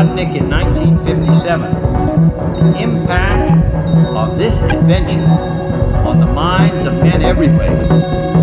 Sputnik in 1957, the impact of this invention on the minds of men everywhere.